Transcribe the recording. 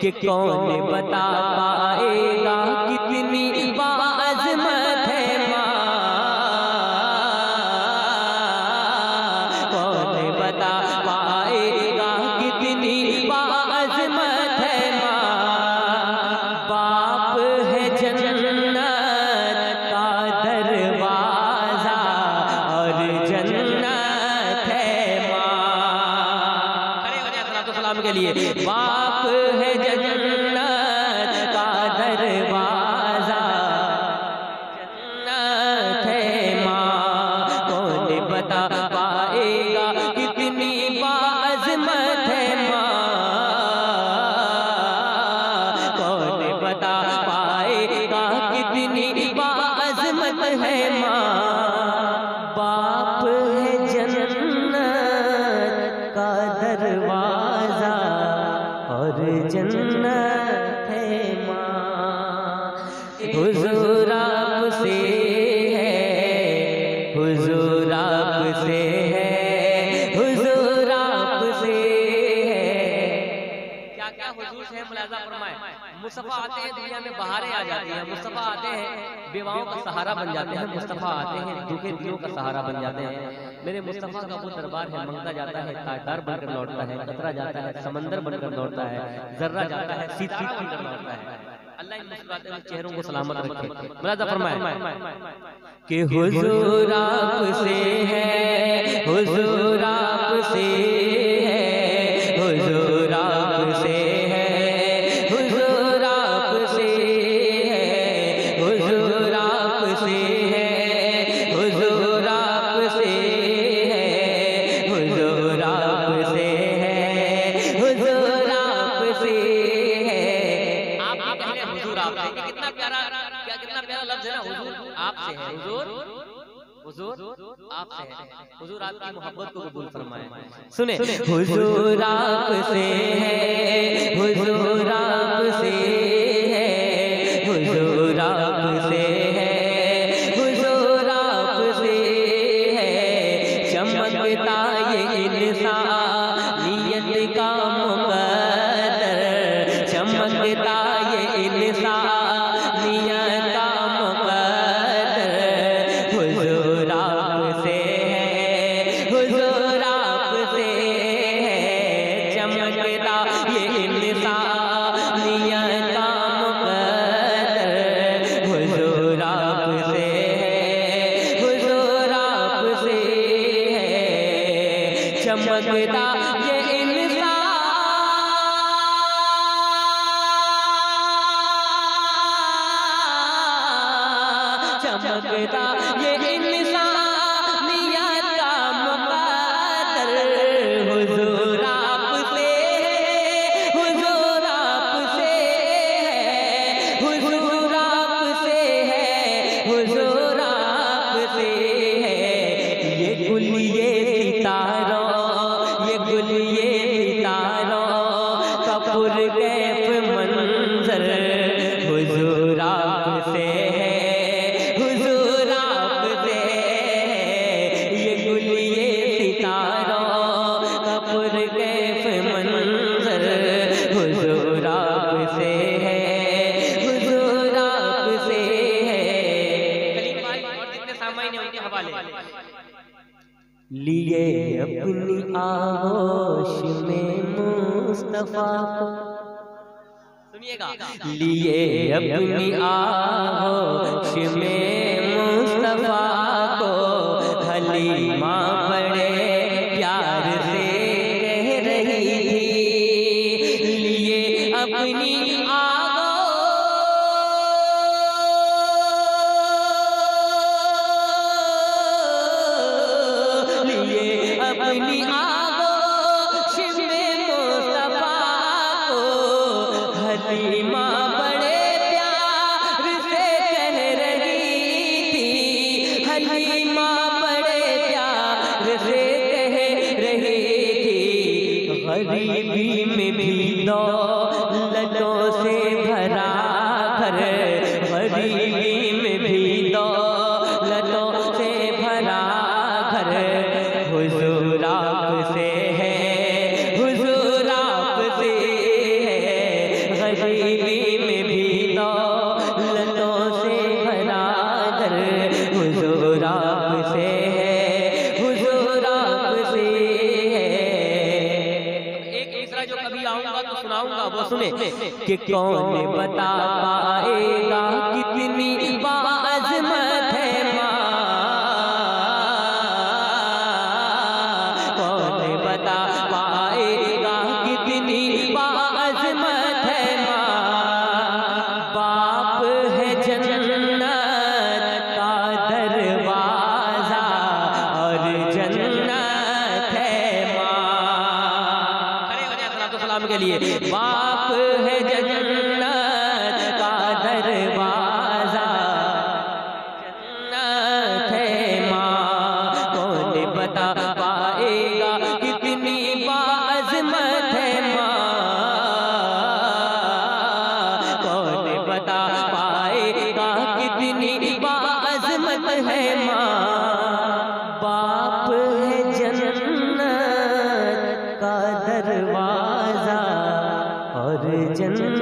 कि कौन बता पाएगा कितनी बाजमत है माँ। कौन बता पाएगा कितनी बाजमत है माँ। बाप है जन्नत का दरवाज़ा और जन्नत है माँ। खड़े हो जाए सलाम के लिए। बाप है जन्नत का दरवाज़ा। जन्नत है माँ, कौन बता पाएगा कितनी बाजमत है माँ? कौन बता पाएगा कितनी बाजमत है माँ? जन्नत है माँ। हुजूर से मुलाजा फरमाए। मुस्तफ़ा आते हैं दुनिया में बहारें आ जाती हैं। मुस्तफ़ा आते हैं बेवाओं का सहारा बन जाते हैं। मुस्तफ़ा आते हैं दुखे दिलों का सहारा बन जाते हैं। मेरे मुस्तफ़ा का वो दरबार है मंगता जाता है ताजदार बनकर लौटता है कतरा जाता है समंदर बनकर लौटता है जर्रा जाता है सीत सीत बनकर लौटता है। अल्लाह इन मुस्कुराते हुए चेहरों को सलामत रखे। मुलाजा फरमाए। कि हुजूर आपसे है हुजूर आपसे है रहे कितना प्यारा क्या कितना प्यारा लफ्ज है ना हुजूर? आपसे है हुजूर? हुजूर? आपसे है। हुजूर आपकी मोहब्बत को कबूल फरमाए। सुने। हुजूर आपसे है। हुजूर आपसे है। हुजूर आपसे है। हुजूर आपसे है। चमकता ये इंसानियत का সর্বদা लिए अपनी आगोश में मुस्तफ़ा को सुनिएगा। लिए अपनी आगोश में मुस्तफ़ा को हलीमा बड़े अपनी आगोश में को हलीमा बड़े प्यार से कह रही थी। हलीमा बड़े प्यार से कह रही थी। गरीबी में सुने कि कौन बता पाएगा कितनी बात के लिए। बाप है जन्म জান্নাত